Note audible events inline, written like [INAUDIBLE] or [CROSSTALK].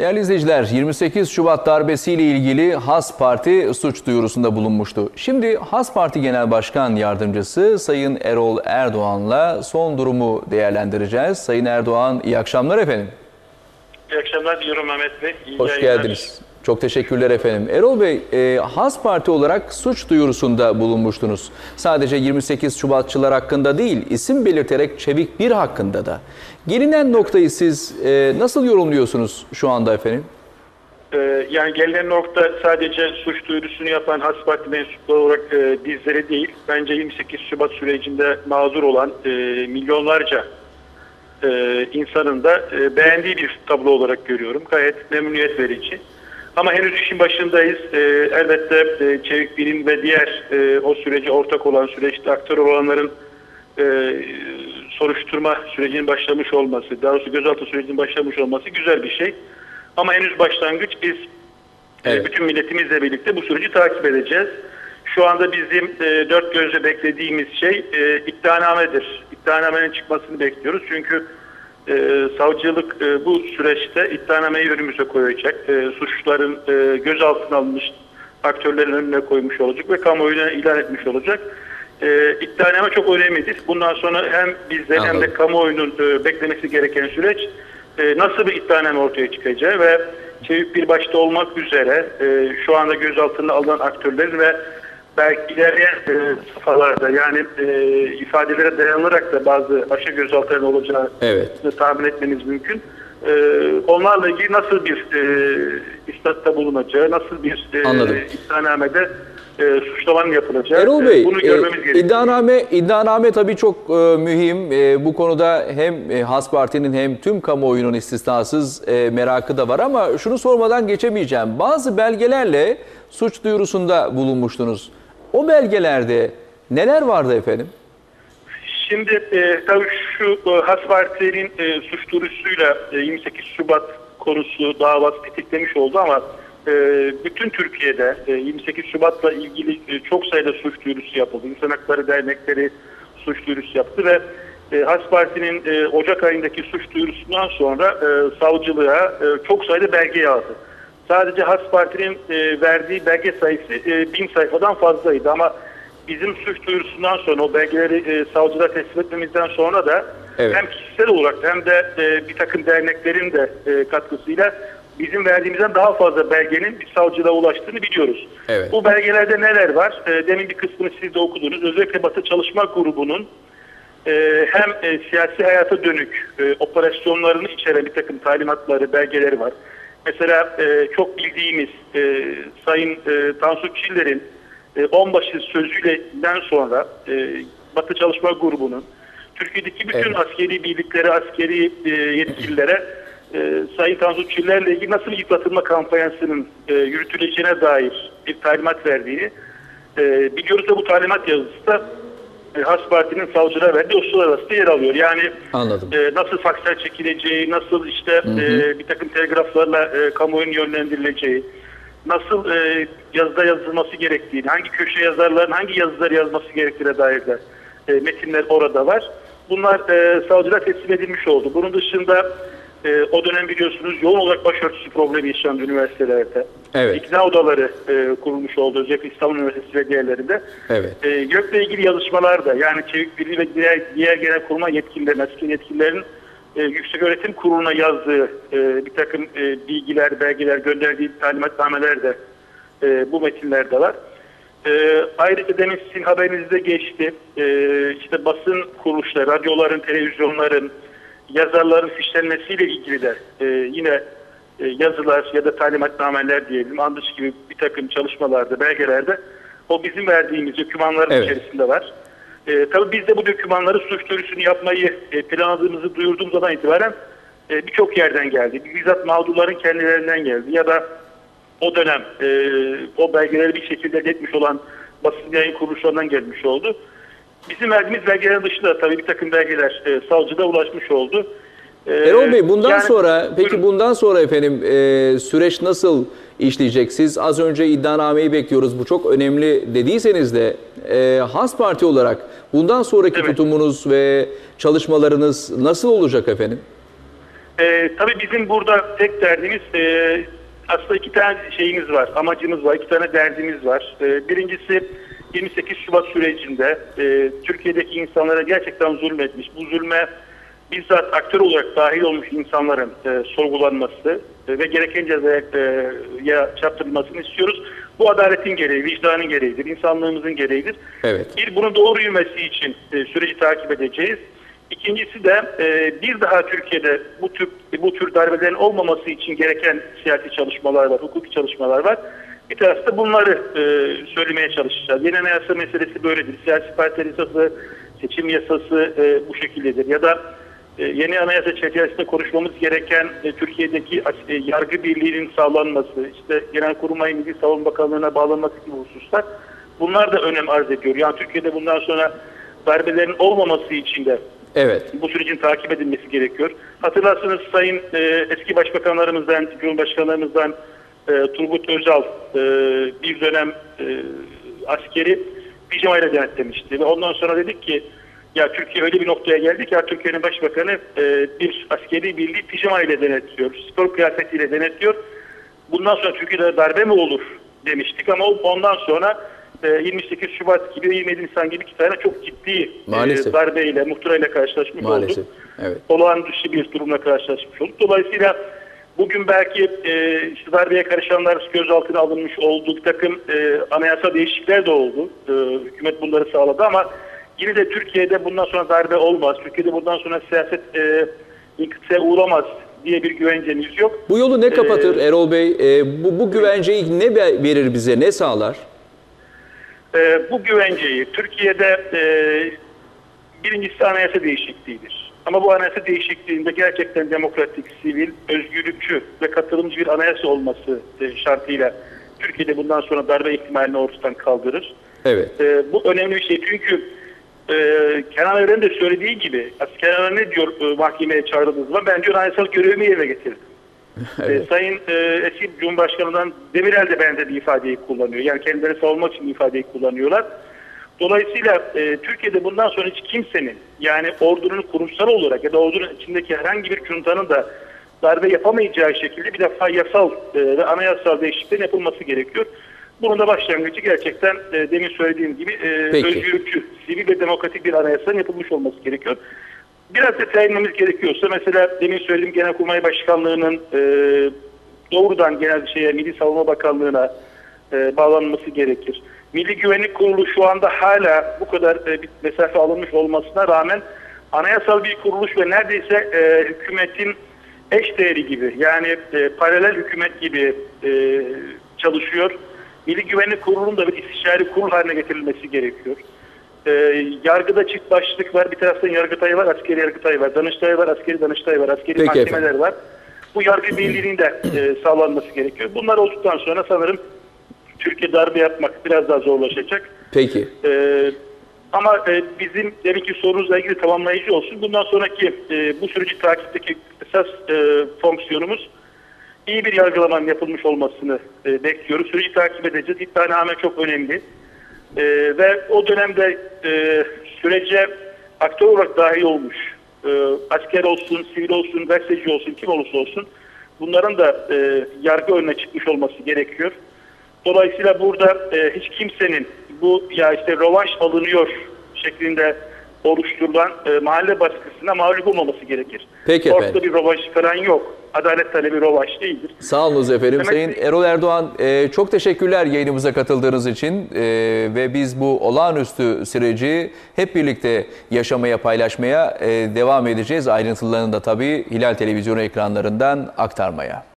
Değerli izleyiciler, 28 Şubat darbesiyle ilgili Has Parti suç duyurusunda bulunmuştu. Şimdi Has Parti Genel Başkan Yardımcısı Sayın Erol Erdoğan'la son durumu değerlendireceğiz. Sayın Erdoğan, iyi akşamlar efendim. İyi akşamlar diyorum Mehmet Bey. İyi Hoş yayınlar. geldiniz. Çok teşekkürler efendim. Erol Bey, e, Has Parti olarak suç duyurusunda bulunmuştunuz. Sadece 28 Şubatçılar hakkında değil, isim belirterek Çevik bir hakkında da. Gelinen noktayı siz e, nasıl yorumluyorsunuz şu anda efendim? Ee, yani gelinen nokta sadece suç duyurusunu yapan Has Parti mensupları olarak e, bizleri değil, bence 28 Şubat sürecinde mağdur olan e, milyonlarca e, insanın da e, beğendiği bir tablo olarak görüyorum. Gayet memnuniyet verici. Ama henüz işin başındayız. E, elbette e, Çevik Bilim ve diğer e, o sürece ortak olan süreçte aktör olanların e, soruşturma sürecinin başlamış olması, daha doğrusu gözaltı sürecinin başlamış olması güzel bir şey. Ama henüz başlangıç biz e, Evet. bütün milletimizle birlikte bu süreci takip edeceğiz. Şu anda bizim e, dört gözle beklediğimiz şey e, iddianamedir. İddianamenin çıkmasını bekliyoruz. Çünkü e, savcılık e, bu süreçte iddianameyi önümüze koyacak. E, suçluların e, gözaltına alınmış aktörlerin önüne koymuş olacak ve kamuoyuna ilan etmiş olacak. E, iddianame çok önemlidir. Bundan sonra hem bizde hem de kamuoyunun e, beklemesi gereken süreç e, nasıl bir iddianame ortaya çıkacağı ve Çevik bir başta olmak üzere e, şu anda gözaltına alınan aktörlerin ve belki ilerleyen e, safhalarda yani e, ifadelere dayanılarak da bazı başka gözaltıların olacağını Evet. tahmin etmeniz mümkün. E, onlarla ilgili nasıl bir e, istatta bulunacağı, nasıl bir e, Anladım. iddianamede e, suçlamanın yapılacağı Erol e, Bey, bunu e, görmemiz gerekiyor. iddianame, iddianame tabii çok e, mühim. E, bu konuda hem e, Has Parti'nin hem tüm kamuoyunun istisnasız e, merakı da var ama şunu sormadan geçemeyeceğim. Bazı belgelerle suç duyurusunda bulunmuştunuz. O belgelerde neler vardı efendim? Şimdi e, tabii şu e, Has Parti'nin e, suç duyurusuyla e, 28 Şubat konusu davası tetiklemiş oldu ama e, bütün Türkiye'de e, 28 Şubat'la ilgili e, çok sayıda suç duyurusu yapıldı. İnsan Hakları Dernekleri suç duyurusu yaptı ve e, Has Parti'nin e, Ocak ayındaki suç duyurusundan sonra e, savcılığa e, çok sayıda belge yazdı. Sadece Has Parti'nin e, verdiği belge sayısı e, bin sayfadan fazlaydı ama bizim suç duyurusundan sonra o belgeleri e, savcılığa teslim etmemizden sonra da Evet. hem kişisel olarak hem de e, bir takım derneklerin de e, katkısıyla bizim verdiğimizden daha fazla belgenin bir savcılığa ulaştığını biliyoruz. Evet. Bu belgelerde neler var? E, demin bir kısmını siz de okudunuz. Özellikle Batı Çalışma Grubu'nun e, hem e, siyasi hayata dönük e, operasyonlarını içeren bir takım talimatları, belgeleri var. Mesela e, çok bildiğimiz e, Sayın e, Tansu Çiller'in e, onbaşı sözüyleden sonra e, Batı Çalışma Grubu'nun Türkiye'deki bütün Evet. askeri birliklere, askeri e, yetkililere e, Sayın Tansu Çiller'le ilgili nasıl yıpratılma kampanyasının e, yürütüleceğine dair bir talimat verdiğini e, biliyoruz da bu talimat yazısı da e, Has Parti'nin savcılara verdiği uluslararası yer alıyor. Yani Anladım. e, nasıl fakslar çekileceği, nasıl işte e, bir takım telgraflarla e, kamuoyunun yönlendirileceği, nasıl e, yazıda yazılması gerektiğini, hangi köşe yazarların hangi yazıları yazması gerektiğine dair de e, metinler orada var. Bunlar e, savcılara teslim edilmiş oldu. Bunun dışında e, o dönem biliyorsunuz yoğun olarak başörtüsü problemi yaşandı üniversitelerde. Evet. İkna odaları e, kurulmuş oldu özellikle İstanbul Üniversitesi ve diğerlerinde. Evet. E, GÖK'le ilgili yazışmalar da yani Çevik Birliği ve diğer, diğer genel kurma yetkililerin, askeri yetkililerin e, Yüksek Öğretim Kurulu'na yazdığı e, bir takım e, bilgiler, belgeler, gönderdiği talimatnameler de e, bu metinlerde var. E, ayrıca demin sizin haberinizde geçti. E, işte basın kuruluşları, radyoların, televizyonların, yazarların fişlenmesiyle ilgili de e, yine e, yazılar ya da talimatnameler diyelim, andıç gibi bir takım çalışmalarda, belgelerde o bizim verdiğimiz dokümanların Evet. içerisinde var. E, tabii biz de bu dokümanları suç duyurusunu yapmayı e, planladığımızı duyurduğumuz zaman itibaren e, birçok yerden geldi. Bizzat mağdurların kendilerinden geldi ya da o dönem e, o belgeleri bir şekilde elde etmiş olan basın yayın kuruluşlarından gelmiş oldu. Bizim verdiğimiz belgelerin dışında tabii bir takım belgeler e, savcıda ulaşmış oldu. E, Erol Bey bundan yani- sonra peki Buyurun. bundan sonra efendim e, süreç nasıl işleyecek? Siz az önce iddianameyi bekliyoruz. Bu çok önemli dediyseniz de e, Has Parti olarak bundan sonraki Evet. tutumunuz ve çalışmalarınız nasıl olacak efendim? Ee, tabii bizim burada tek derdimiz e, aslında iki tane şeyimiz var, amacımız var, iki tane derdimiz var. Ee, birincisi 28 Şubat sürecinde e, Türkiye'deki insanlara gerçekten zulmetmiş, bu zulme bizzat aktör olarak dahil olmuş insanların e, sorgulanması e, ve gereken cezaya e, çarptırılmasını istiyoruz. Bu adaletin gereği, vicdanın gereğidir, insanlığımızın gereğidir. Evet. Bir bunun doğru yürümesi için e, süreci takip edeceğiz. İkincisi de e, bir daha Türkiye'de bu tür bu tür darbelerin olmaması için gereken siyasi çalışmalar var, hukuki çalışmalar var. Bir tarafta bunları e, söylemeye çalışacağız. Yeni anayasa meselesi böyledir. Siyasi partiler yasası, seçim yasası e, bu şekildedir. Ya da e, yeni anayasa çerçevesinde konuşmamız gereken e, Türkiye'deki e, yargı birliğinin sağlanması, işte Genelkurmay Milli Savunma Bakanlığı'na bağlanması gibi hususlar bunlar da önem arz ediyor. Yani Türkiye'de bundan sonra darbelerin olmaması için de Evet. bu sürecin takip edilmesi gerekiyor. Hatırlarsınız Sayın e, eski başbakanlarımızdan, Cumhurbaşkanlarımızdan e, Turgut Özal e, bir dönem e, askeri pijamayla denetlemişti. Ve ondan sonra dedik ki ya Türkiye öyle bir noktaya geldi ki Türkiye'nin başbakanı e, bir askeri birliği pijamayla denetliyor, spor kıyafetiyle denetliyor. Bundan sonra Türkiye'de darbe mi olur demiştik ama ondan sonra e, 28 Şubat gibi 27 Nisan gibi iki tane çok ciddi Maalesef. e, darbeyle, muhtırayla karşılaşmış Maalesef, olduk. evet. Olağan dışı bir durumla karşılaşmış olduk. Dolayısıyla bugün belki e, işte darbeye karışanlar gözaltına alınmış oldu. Bir takım e, anayasa değişiklikler de oldu. E, hükümet bunları sağladı ama yine de Türkiye'de bundan sonra darbe olmaz. Türkiye'de bundan sonra siyaset e, inkıtaya uğramaz diye bir güvencemiz yok. Bu yolu ne kapatır Ee, Erol Bey? Ee, bu, bu güvenceyi ne verir bize, ne sağlar? E, bu güvenceyi Türkiye'de e, birincisi anayasa değişikliğidir. Ama bu anayasa değişikliğinde gerçekten demokratik, sivil, özgürlükçü ve katılımcı bir anayasa olması e, şartıyla Türkiye'de bundan sonra darbe ihtimalini ortadan kaldırır. Evet. E, bu önemli bir şey çünkü e, Kenan Evren de söylediği gibi Kenan Evren ne diyor e, mahkemeye çağrıldığı zaman ben diyor anayasal görevimi yerine getirdim. [LAUGHS] Evet. E, Sayın e, eski Cumhurbaşkanı'ndan Demirel de benzer bir ifadeyi kullanıyor. Yani kendilerini savunmak için ifadeyi kullanıyorlar. Dolayısıyla e, Türkiye'de bundan sonra hiç kimsenin yani ordunun kurumsal olarak ya da ordunun içindeki herhangi bir juntanın da darbe yapamayacağı şekilde bir defa yasal e, ve anayasal değişikliklerin yapılması gerekiyor. Bunun da başlangıcı gerçekten e, demin söylediğim gibi e, Peki. özgürlükçü, sivil ve demokratik bir anayasanın yapılmış olması gerekiyor. Biraz detay inmemiz gerekiyorsa mesela demin söylediğim Genelkurmay Başkanlığı'nın e, doğrudan genel şeye Milli Savunma Bakanlığı'na e, bağlanması gerekir. Milli Güvenlik Kurulu şu anda hala bu kadar e, bir mesafe alınmış olmasına rağmen anayasal bir kuruluş ve neredeyse e, hükümetin eş değeri gibi yani e, paralel hükümet gibi e, çalışıyor. Milli Güvenlik Kurulu'nun da bir istişare kurul haline getirilmesi gerekiyor. E, yargıda çift başlık var. Bir taraftan yargıtay var, askeri yargıtay var. Danıştay var, askeri danıştay var. Askeri Peki mahkemeler efendim. var. Bu yargı birliğinin de e, sağlanması gerekiyor. Bunlar olduktan sonra sanırım Türkiye darbe yapmak biraz daha zorlaşacak. Peki. Ee, ama e, bizim demek ki sorunuzla ilgili tamamlayıcı olsun. Bundan sonraki e, bu süreci takipteki esas e, fonksiyonumuz iyi bir yargılamanın yapılmış olmasını e, bekliyoruz. Süreci takip edeceğiz. İddianame çok önemli. E, ve o dönemde e, sürece aktör olarak dahil olmuş e, asker olsun, sivil olsun, gazeteci olsun, kim olursa olsun bunların da e, yargı önüne çıkmış olması gerekiyor. Dolayısıyla burada e, hiç kimsenin bu ya işte rövanş alınıyor şeklinde oluşturulan e, mahalle baskısına mağlup olmaması gerekir. Peki Ortada efendim. bir rövanş falan yok. Adalet talebi rövanş değildir. Sağ olunuz efendim. Demek Sayın Erol Erdoğan e, çok teşekkürler yayınımıza katıldığınız için E, ve biz bu olağanüstü süreci hep birlikte yaşamaya, paylaşmaya e, devam edeceğiz. Ayrıntılarını da tabii Hilal Televizyonu ekranlarından aktarmaya.